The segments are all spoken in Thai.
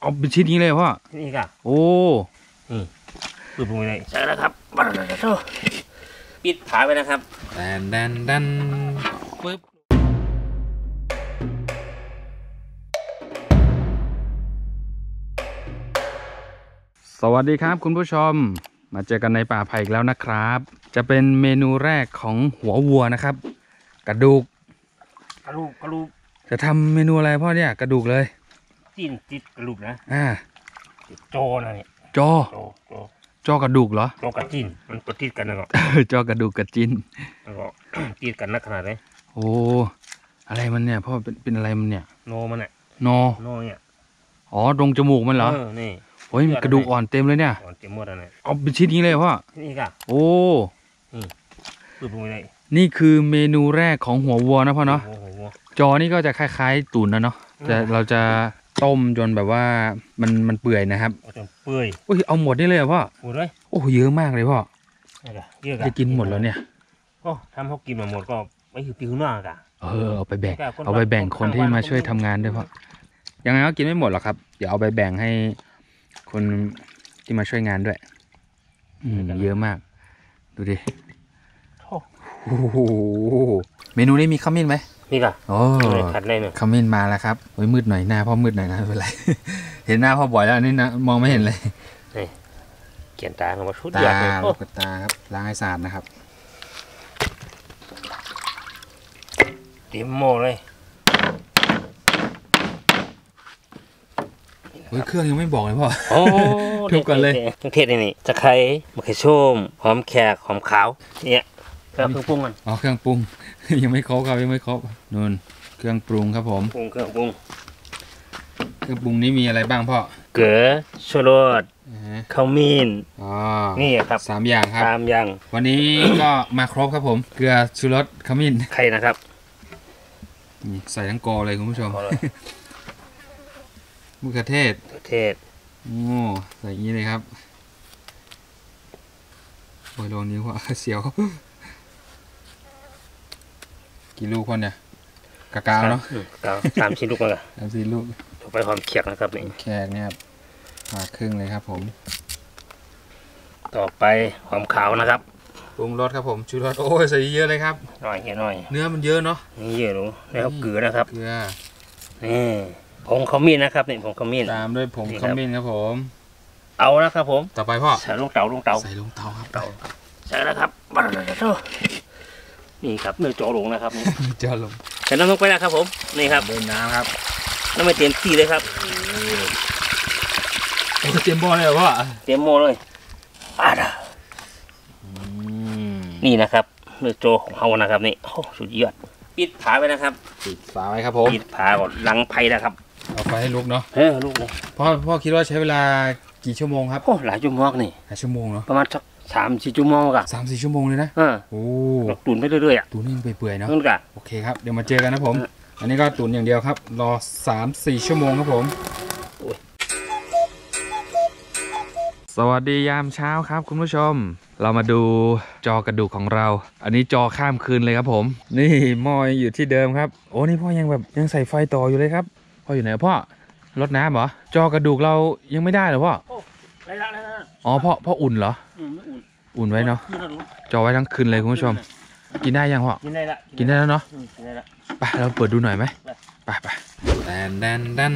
เอาเป็นชิ้นนี้เลยเหรอพ่อนี่ก่ะโอ้ปืนปรุงเลยใช่แล้วครับบัดโทปิดฝาไว้นะครับแดนแดนแดนปึ๊บสวัสดีครับคุณผู้ชมมาเจอกันในป่าไผ่อีกแล้วนะครับ จะเป็นเมนูแรกของหัววัวนะครับ กระดูก กระลูกกระลูกจะทำเมนูอะไรพ่อเนี่ยกระดูกเลย จิ้นติดกระลูกนะอ่าโจนะนี่จอ โจโจจอกระดูกเหรอ โจกับจิ้นมันตัวติดกันนะก็จอกระดูกกระจินแล้วก็ ติดกันนักขนาดไหนโอ้อะไรมันเนี่ยพ่อเป็นเป็นอะไรมันเนี่ยโนมันอะนอโนเนี่ยอ๋อตรงจมูกมันเหรอเออนี่โอ้ยมีกระดูกอ่อนเต็มเลยเนี่ยก่อนเต็มหมดแล้วเนี่ยเอาเป็นชิ้นนี้เลยเหรอพ่อนี่ก่ะโอ้ปืนปรุงเลยนี่คือเมนูแรกของหัววัวนะพ่อเนาะโอ้โห จอนี่ก็จะคล้าย ๆ ตุ๋นนะเนาะอืมแต่เราจะ ต้มจนแบบว่ามันมันเปื่อยนะครับเอาจนเปื่อยอุ้ยเอาหมดนี่เลยเหรอพ่อหมดเลยโอ้เยอะมากเลยพ่อนี่ก่ะเยอะก่ะจะกินหมดแล้วเนี่ยก็ทำเขากินมาหมดก็ไม่คือปีข้างหน้าก่ะเออเอาไปแบ่งแต่คนเอาไปแบ่งคนคนที่ข้างบ้านมาก็ช่วยไม่ทำงานด้วยพ่อยังไงก็กินไม่หมดหรอกครับ เดี๋ยวเอาไปแบ่งให้คนที่มาช่วยงานด้วย อืมเยอะมาก ดูดิโอ้โอ้โหเมนูนี้มีขมิ้นไหม นี่ก่ะโอ้เลยขัดเลยเนี่ยขมิ้นมาแล้วครับโอ้ยมืดหน่อยหน้าพ่อมืดหน่อยนะไม่เป็นไร เห็นหน้าพ่อบ่อยแล้วอันนี่นะมองไม่เห็นเลยเขียนตาลงมาชุดตาเดียวเลยลูโอ้กตาครับล้างให้สะอาดนะครับเต็มโมเลยเฮ้ยเครื่องยังไม่บอกเลยพ่อ โอ้ทุบก่อนเลยเครื่องเทศนี่นี่ตะไคร้มะเขือส้มหอมแขกหอมขาวเนี่ยเครื่องปรุงมันอ๋อเครื่องปรุง ยังไม่ครบครับยังไม่ครบนู่นเครื่องปรุงครับผมปรุงเครื่องปรุงเครื่องปรุงนี้มีอะไรบ้างพ่อเกลือชูรสอ่าฮะข้าวมีนอ๋อนี่ครับสามอย่างครับตามอย่าง วันนี้ก็มาครบครับผม เกลือชูรสขมิ้นไข่นะครับนี่ใส่ทั้งกอเลยคุณผู้ชมพอเลยมะเขือเทศประเทศโอ้ใส่อย่างนี้เลยครับโอ้ยลงนิ้วอะเสียว กี่ลูกคนเนี่ยกะกาวเนาะอืมกาวสามชิ้นลูกมันก่ะสามสี่ลูกต่อไปหอมเขียกนะครับนี่แค่เนี่ยครับผ่าครึ่งเลยครับ ผม ต่อไปหอมขาวนะครับปรุงรสครับผมชูรสโอ้ยใส่เยอะเลยครับหน่อยเห็นหน่อย เนื้อมันเยอะเนาะนี่เยอะหนูแล้วเกลือนะครับเกลือนี่ผงขมิ้นนะครับนี่ผงขมิ้นตามด้วยผงนี่ขครับมิ้นครับผม เอานะครับผม ต่อไปพ่อใส่ลงเตาลงเตาใส่ลงเตาครับเตาใส่แล้วครับบัดโท นี่ครับเนื้อโจหลงนะครับนี่เจะลงใส่น้ำลงไปนะครับผมนี่ครับเดินน้ำครับน้ำไม่เต็มที่เลยครับโอ้เตรียมบอลเลยเหรอพ่อเต็มโมเลยอาดานี่นะครับเนื้อโจของเฮานะครับนี่โอ้สุดยอดปิดฝาไว้นะครับปิดฝาไว้ครับผมปิดฝาก่อนหลังไผ่นะครับเอาไฟให้ลุกเนาะเฮ้ยลูกเลยพ่อพ่อคิดว่าใช้เวลากี่ชั่วโมงครับโอ้หลายชั่วโมงนี่หลายชั่วโมงเนาะประมาณสัก สามสี่ชั่วโมงกะสามสี่ชั่วโมงเลยนะเออโอ้เราตุนไปเรื่อยๆอะตูนิ่งไปเปื่อยๆเนาะนั่นกะโอเคครับเดี๋ยวมาเจอกันนะผมเอออันนี้ก็ตุ๋นอย่างเดียวครับ รอสามสี่ชั่วโมงครับผมโอ้ยสวัสดียามเช้าครับคุณผู้ชม เรามาดูจอกระดูกของเรา อันนี้จอข้ามคืนเลยครับผม นี่หม้อยังอยู่ที่เดิมครับ โอ้นี่พ่อยังแบบยังใส่ไฟต่ออยู่เลยครับพ่ออยู่ไหนพ่อรดน้ำเหรอจอกระดูกเรายังไม่ได้เหรอพ่อไรละไรละอ๋อพ่อพ่ออุ่นเหรอ อืมไม่อุ่นอุ่นไว้เนาะกินแล้วรู้จอไว้ทั้งคืนเลยคุณผู้ชม กินได้ยังพ่อกินได้ละกินได้แล้วเนาะอืมกินได้ละไปเราเปิดดูหน่อยไหมได้ไปไปแดนแดนแดน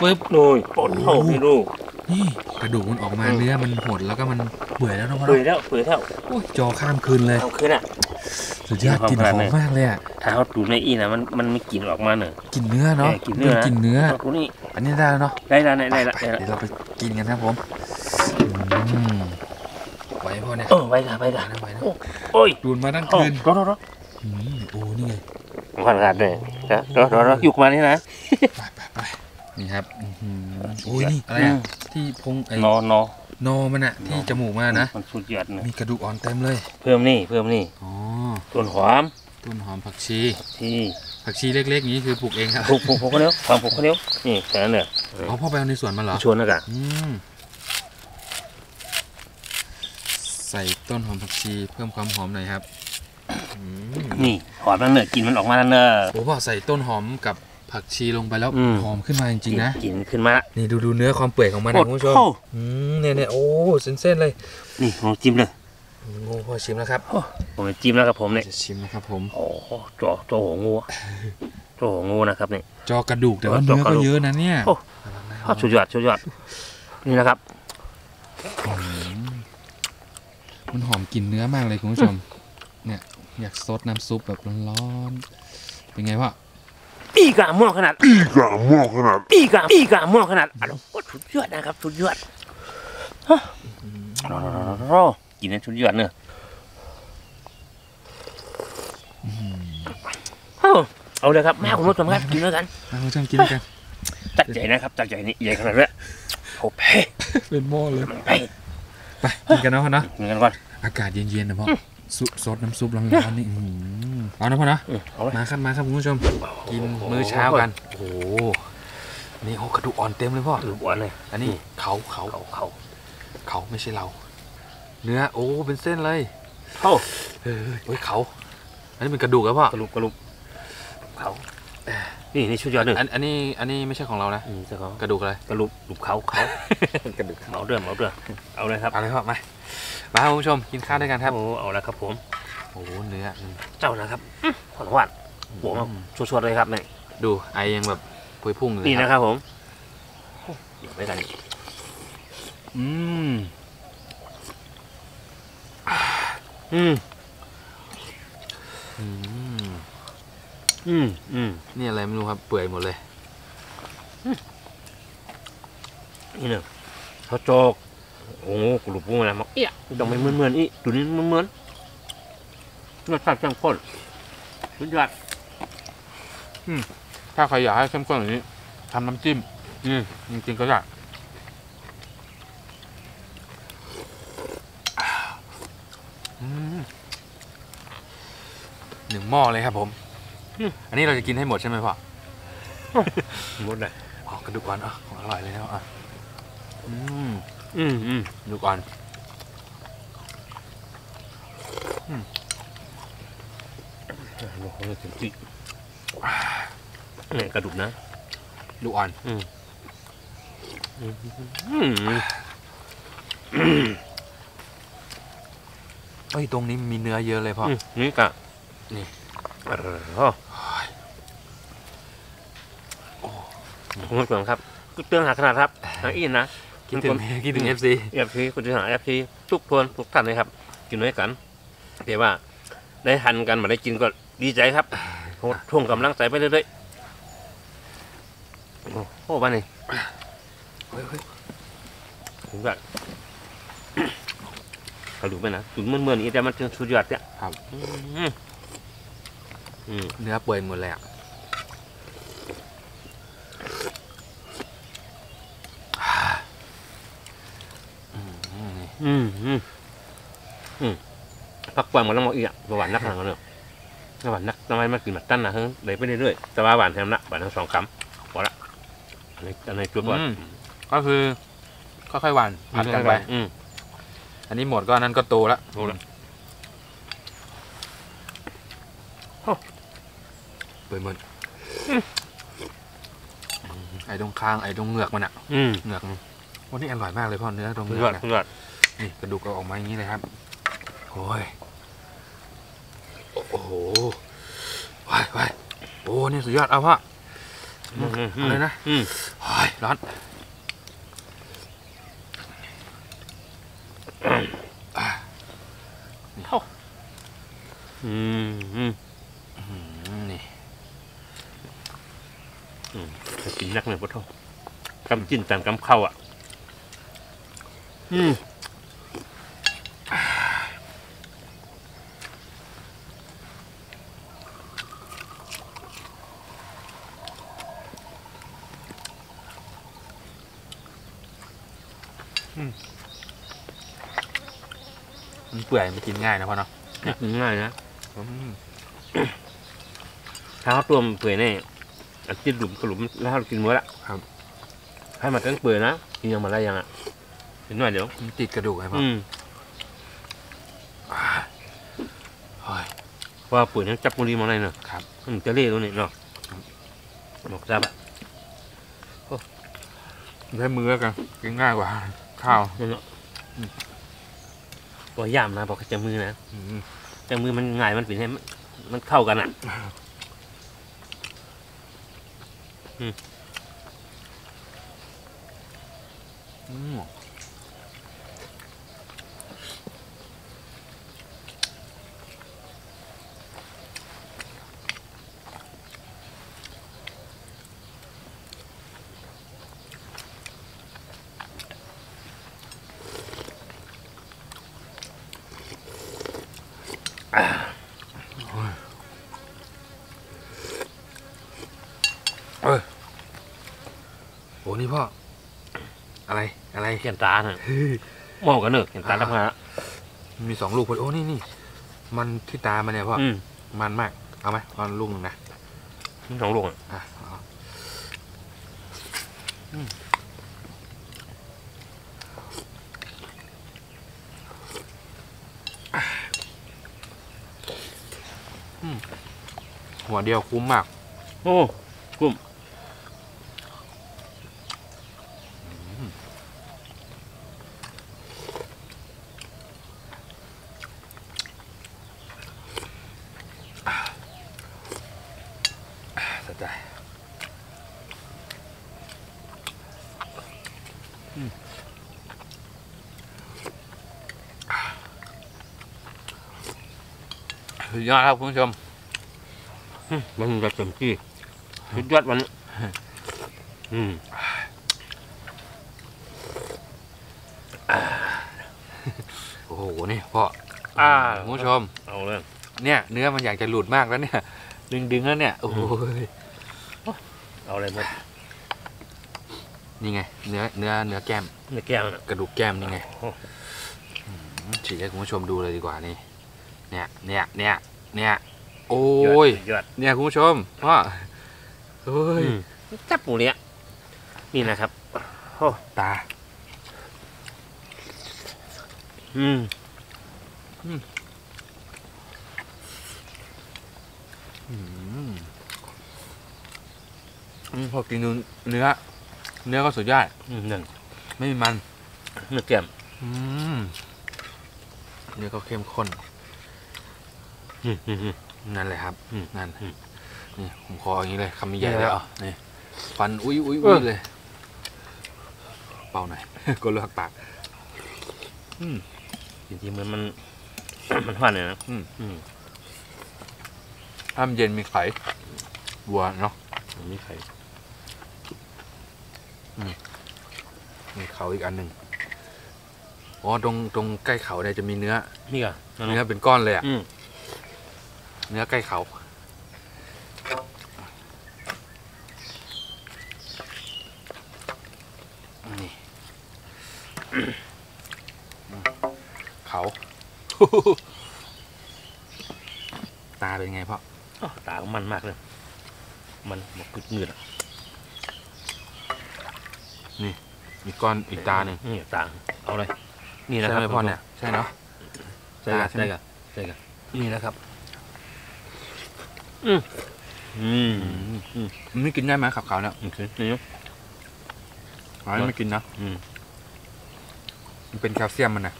ปึ๊บโอ้ยปนเท่าไม่รู้นี่กระดูกมันออกมาอืมเนื้อมันหดแล้วก็มันเปื่อยแล้วเนอะพ่อเปื่อยเนาะแล้วเปื่อยแล้วโอ้ยจอข้ามคืนเลยเอาขึ้นอะสุดยอดมีกลินความหอมขนาดไหนมากเลยอะถ้าเขาตุนในอีนะมันมันไม่กลิ่นออกมาเนอะกลินเนื้อเนาะเออกลิ่นเนื้อนะกลินเนื้อเอาตัวนี้อันนี้ได้แล้วเนาะได้ละได้ไปได้ละไปได้ละเดี๋ยวเราไปกินกันครับผมอืมไหวพ่ อเนี่ยเออไว้ละไว้ละไหวนะโอ้ยดูดมาตั้งโอ้คืนรอรอรออืมโอ้นี่ไงผ่านขาดเลยนะรอรอรอยุกมานี่นะไปไปไปนี่ครับอื้อหือโอ้ยนี่อะไรอะที่พงไอ้นอนอนอมันอะที่จมูกมานะมันสุดยอดเลยมีกระดูกอ่อนเต็มเลย เพิ่มนี่เพิ่มนี่อ๋อต้นหอมต้นหอมผักชีที่ผักชีเล็กๆอย่างนี้คือปลูกเองครับปลูกปลูกปลูกเขาเนี้ยความปลูกเขาเนี้ยนี่แค่นั้นเลยอ๋อพ่อไปเอาในสวนมาเหรอชวนนะกะอืม ใส่ต้นหอมผักชีเพิ่มความหอมหน่อยครับอืมนี่หอมนั่นเนอะกินมันออกมานั่นเนอะโอ้พ่อใส่ต้นหอมกับผักชีลงไปแล้วอืมหอมขึ้นมาจริงๆนะ กลิ่นขึ้นมาละนี่ดูดูเนื้อความเปื่อยของมันนะคุณผู้ชมโอ้โหอืมเนี่ยเนี่ยโอ้เส้นๆเลยนี่ลองจิ้มเลยงูพอชิมแล้วครับ ผมจะจิ้มแล้วครับผมเนี่ยจะชิมนะครับผม โอ้โหจอจอหัวงูอะจอหัวงูนะครับเนี่ย จอกระดูกแต่ว่าจอเนื้อกระก็ดูกเยอะนะเนี่ยโอ้อ้าวสุดยอดสุดยอดนี่นะครับ มันหอมกลิ่นเนื้อมากเลยคุณผู้ชม เนี่ยอยากซดน้ำซุปแบบร้อนๆ เป็นไงพ่อปีกาม่วงขนาดอีกอะม่วงขนาดปีกาปีกาม่วงขนาดอะโอ้สุดยอดนะครับสุดยอดฮะรอกินนั้นสุดยอดเนอะเอาเอาเลยครับแม่คุณผู้ชมครับกินแล้วกันมาคุณผู้ชมกินกันตักใหญ่นะครับตักใหญ่นี่ใหญ่ขนาดนี้โอ้เพ่เป็นหม้อเลยมัน ไปไปกินกันเนาะพ่อเนาะกินกันก่อนอากาศเย็นๆนะพ่อซุปซดน้ำซุปร้อนๆนี่อื้อหือเอานะพ่อเนาะอืมเอาเลยมาครับมาครับคุณผู้ชม กินมื้อเช้ากันโอ้โหนี่โอ้กระดูกอ่อนเต็มเลยพ่อหรือหวานเลยอันนี้เขาเขาเขาเขาเขาไม่ใช่เรา เนื้อโอ้เป็นเส้นเลยเข้าเออเฮ้ยเขา อันนี้เป็นกระดูกแล้วพ่อกระลุกกระลุกเขา นี่นี่ชุดยอดหนึ่งอันอันนี้อันนี้ไม่ใช่ของเรานะอืมเจ้าของกระดูกอะไรกระลุกลุกเขาเขากระดูกเอาเรื่องเอาเรื่องเอาเลยครับเอาเลยพ่อมามาครับคุณผู้ชมกินข้าวด้วยกันครับโอ้เอาละครับผมโอ้โหเนื้ออืมเจ้านะครับหวานหวานหัวมาชดๆเลยครับนี่ดูไอยังแบบพวยพุ่งเลยนี่ครับนะครับผมเดี๋ยวไปกันอืมอืมอืม อืมอืมนี่อะไรไม่รู้ครับ เปื่อยหมดเลยนี่เนี่ยเขาโจกโอ้โหกรุบปุ้งอะไรมาเอี้ยต้องไม่เหมือนเหมือนๆอีตัวนี้เหมือนเหมือนๆรสชาติเข้มข้นสุดยอดถ้าใครอยากให้เข้มข้นอย่างนี้ทำน้ำจิ้ม อืมจริงๆก็ได้อืมหนึ่งหม้อเลยครับผม อันนี้เราจะกินให้หมดใช่ไหมพ่อหมดเลยอ๋อกระดูกอ่อนอะของอร่อยเลยนะอะอืมอืมอืมกระดูกอ่อนโอ้โหถึงที่เนี่ยกระดูกนะกระดูกอ่อนอืมอืมเอ้ยตรงนี้มีเนื้อเยอะเลยพ่ออืมนี่กะนี่เออโอ้ คุณผู้ชมครับเตือนหาขนาดครับทางอินนะคิดถึงคิดถึง FC เอฟซีคุณจะหาเอฟซีทุกคนทุกท่านเลยครับ กินด้วยกันเดี๋ยวว่า ได้หันกันมาได้กินก็ดีใจครับโหท่วงกำลังใจไปเรื่อยๆโอ้โหบ้านนี่เฮ้ยเฮ้ยผมก็กระดูกไปนะตุ๋นเมื่อนๆนี้แต่มันจะสุดยอดเนี่ยครับอืมอืมเนื้อเปื่อยหมดเลยอะอืมนี่ อืมอืมอืมพักปล่อยหมดแล้วหมดอีกอะหวานนักหนังเนอะหวานนักทำไมมากินแบบตั้นนะเฮ้ยเลยไปเรื่อยๆแต่ว่าหวานแถมละหวานทั้งสองคำพอละอันนี้อันนี้จุดหวานอืม ก็คือค่อยๆหวานผัดกันไป อืม อันนี้หมดก็อันนั้นก็โตแล้วโตแล้วเปื่อยหมดไอ้ตรงคางไอ้ตรงเหงือกมันอะอืมเหงือกมันวันนี้อร่อยมากเลยพ่อเนื้อตรงเหสุงืดอยอดกอะสุดยอด นี่กระดูกก็ออกมาอย่างนี้เลยครับโอ้ยโอ้โหว้ายว้ายโอ้นี่สุดยอดเอาพ่ออืมอืมเอาเลยนะอืมโอ้ยร้อนอืมอืมอืมนี่จะกินนักเลยพุทโธกำจิ้นตามกำเข้าอะ อืม มันเปื่อยมันกินง่ายนะพ่อเนาะง่ายนะอืมถ้าเขาตัวมันเปื่อยแน่อันจิ้นหลุมกระหลุมแล้วเรากินมื้อละครับ ให้มันกันเปื่อยนะกินยังมาได้ยังอะกินหน่อยเดี๋ยวมันติดกระดูกไงพ่ออืมโอ้ยเพราะว่าเปื่อยทั้งจับบุรีมาได้เนอะครับมันจะเละตัวนี้เนาะหมกซับใช้มือแล้วกันกินง่ายกว่า ข้าวนั่นเนาะตัวย่ามนะบอกจะมือนะอืมแต่มือมันง่ายมันเป็นให้มันมันเข้ากันอะอืม โอ้นี่พ่อ อะไร อะไร เขียนตาเนี่ยมองกันเนอะเขียนตาทำงานอะมีสองลูกพอดีโอ้ นี่นี่ มันที่ตามันเนี่ยพ่อ อืมมันมาก เอาไหมเอาลูกหนึ่งนะมีสองลูกอะ อะเอาอืมอืม หัวเดียวคุ้มมาก โอ้ คุ้ม ยอดครับคุณผู้ชมมันจะเต็มที่ชุดยอดมัน อืมโอ้โหนี่พ่ออ่าคุณผู้ชม เอาเลยเนี่ย เนื้อมันอยากจะหลุดมากแล้วเนี่ย ดึงดึงๆแล้วเนี่ย โอ้ยเอาเลยหมดนี่ไง เนื้อเนื้อเนื้อแก้มในแก้วน่ะกระดูกแก้มนี่ไงโอ้อืมฉีกให้คุณผู้ชมดูเลยดีกว่านี่ เนี่ย เนี่ย เนี่ย เนี่ย โอ้ยยยอดเนี่ยคุณผู้ชมพ่อเฮ้ยอืมจับหมูเนี้ยนี่นะครับโอ้ตา อืมอืมอืมพอกินดูเนื้อ เนื้อก็สุดยอดอืมนั่นไม่มีมันเนื้อแก้มอืมเนื้อก็เข้มข้นอืมอืมอืม นั่นแหละครับอืมนั่นอืมนี่ผมคออย่างนี้เลยคำใหญ่ใหญ่ๆแล้แล้ววนี่ฟันอุ้ยอุ้ยอุ้ยเลย เป่าหน่อยก็เลือกปากอืมจริงๆมันมัน มันหวานเลยนะอืมอืมถ้ามันเย็นมีไข่วัวเนาะมันมีไข่มีเขาอีกอันหนึ่งอ๋อตรงตรงใกล้เขาเนี่ยจะมีเนื้อนี่ก่ะเนื้อเป็นก้อนเลยอะอืม เนื้อใกล้เขานี่เขาตาเป็นไงพ่ออ้าวตาของมันมากเลย มันมันกึดเงือดอะมีก้อนอีกตาหนึ่งนี่ตาเอาเลย นี่นะใช่ครับไหมพ่อเนี่ย ใช่เนาะใช่ครับตาใช่ไหมใช่ครับใช่ครับนี่นะครับ อืมมันไม่กินได้ไหมขับขาวเนี่ยโอเคนี่เนอะอ๋อไม่กินนะอืมมันเป็นแคลเซียมมันนะ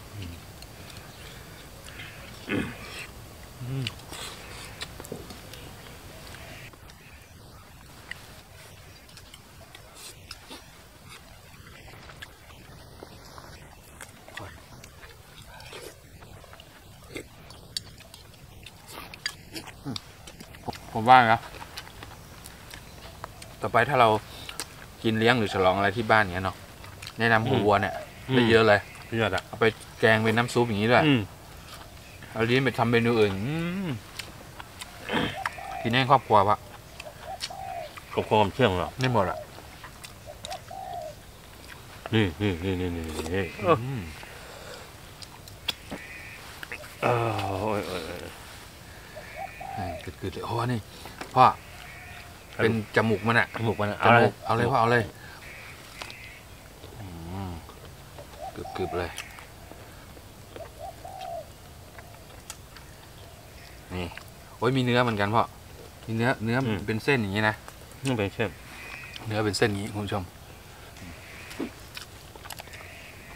ผมว่านะต่อไปถ้าเรากินเลี้ยงหรือฉลองอะไรที่บ้านเนี้ยเนาะแนะนำหัววัวเนี่ยได้เยอะเลยยอดอะเอาไปแกงเป็นน้ำซุปอย่างนี้ด้วยอืมเอาลิ้นไปทำเมนูอื่นอืมกินให้ครอบครัวปะกับความเชื่องเหรอไม่หมดอะนี่นี่นี่นี่นี่นี่อืมเออโอ้ยโอ้ยโอ้ยอืม กึดๆเลยโอ้นี่พ่อเป็นจมูกมันอะจมูกมันจเอาเลมูยกเอาเลยพ่อเอาเลยอืมกึบๆเลย นี่โอ้ยมีเนื้อเหมือนกันพ่อมีเนื้อเนื้อเป็นเส้นอย่างนี้นะ นี่เป็นเช่นเนื้อเป็นเส้นอย่างนี้คุณผู้ชม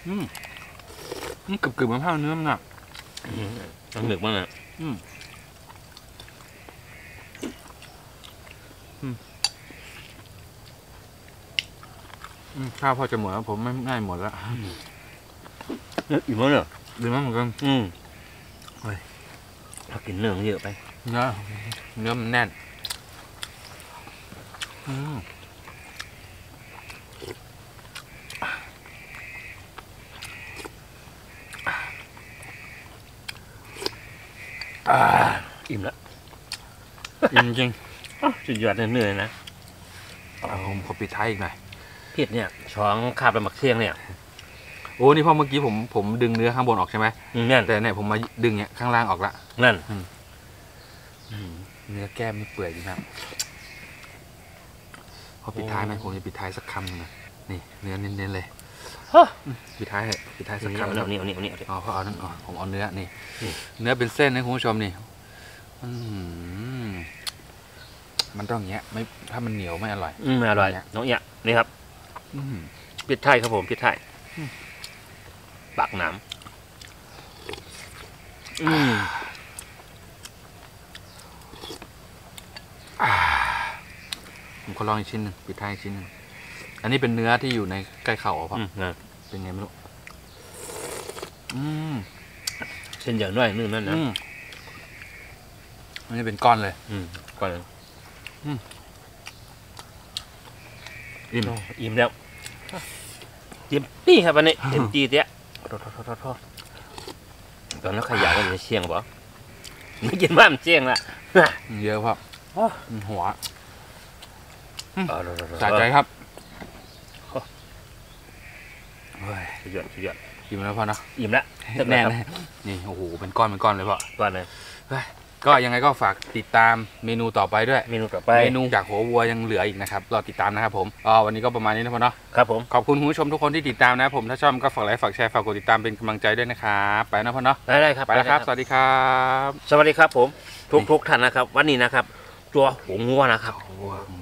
อืมอืมกรึบๆมะพร้าวเนื้อมันอะน้ำหนึกมากนะอืมอืม ข้าวพอจะหมดแล้วผมไม่ง่ายหมดแล้วเนี่ยอิ่มแล้วเนอะดีมากเหมือนกันอืมเฮ้ยเรากินเนื้อเยอะไป เนื้อเนื้อมันแน่น อืมอ่าอิ่มแล้วจริงจริง สุดยอดเนื้อๆนะๆเอาผมขอปิดท้ายอีกหน่อยเผ็ดเนี่ยช้องคาบไปหมักเที่ยงเนี่ย โอ้นี่พอเมื่อกี้ผมผมดึงเนื้อข้างบนออกใช่ไหมอืมนั่นแต่เนี่ยผมมาดึงเนี่ยข้างล่างออกละนั่นเนื้อแก้มนี่เปื่อยดีมากพอปิดท้ายไหมผมจะปิดท้ายสักคำหนึงนะนี่เนื้อเน้นๆเลยฮะปิดท้ายให้ปิดท้ายสักนี่คำเอาหนึ่งนี่เอานี่เอานี่เอานี่อ๋อเพราะเอานั่นอ๋อผมเอาเนื้อนี่นี่เนื้อเป็นเส้นนะคุณผู้ชมนี่อืม มันต้องอย่างเงี้ยไม่ถ้ามันเหนียวไม่อร่อย อืมอร่อยน้องเอียนี่ครับ อืมพริกไทยครับผมพริกไทยอืมปากน้ำอืมผมขอลองอีกชิ้นหนึ่งปิดท้ายอีกชิ้นหนึ่งอันนี้เป็นเนื้อที่อยู่ในใกล้เข่าอะพ่ออืมนั่นเป็นไงไม่รู้อืมเส้นใหญ่ด้วยนึ่งนั่นนะอืมอันนี้เป็นก้อนเลย อืมก่อนเลย อิ่มโอ้อิ่มแล้วเต็มที่ครับวันนี้เต็มที่เตี้ยโทษโทษโทษโทษโทษตอนนั้นขยะก็จะเชียงบ่ไม่กินบ้านเชียงละเยอะพ่ออ๋ออืมหัวเออโทษโทษโทษสะใจครับโอ้เฮ้ยสุดยอดสุดยอดกินแล้วพ่อเนอะอิ่มแล้วแน่นเลยนี่โอ้โหเป็นก้อนเป็นก้อนเลยพ่อก่อนเลย ก็ยังไงก็ฝากติดตามเมนูต่อไปด้วย เมนูต่อไป เมนูจากหัววัวยังเหลืออีกนะครับ รอติดตามนะครับผมอ๋อวันนี้ก็ประมาณนี้นะพ่อเนาะ ครับผม ขอบคุณคุณผู้ชมทุกคนที่ติดตามนะครับผม ถ้าชอบก็ฝากไลค์ ฝากแชร์ ฝากกดติดตามเป็นกำลังใจด้วยนะครับ ไปนะพ่อเนาะ ได้ได้ครับ ไปแล้วครับด้สวัสดีครับ สวัสดีครับผม ทุกทุกท่านนะครับ วันนี้นะครับ ตัวหัวงัวนะครับหัววัวอืม